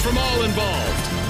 from all involved.